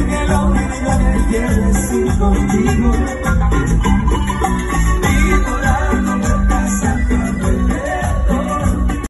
en el olvido y el decir contigo.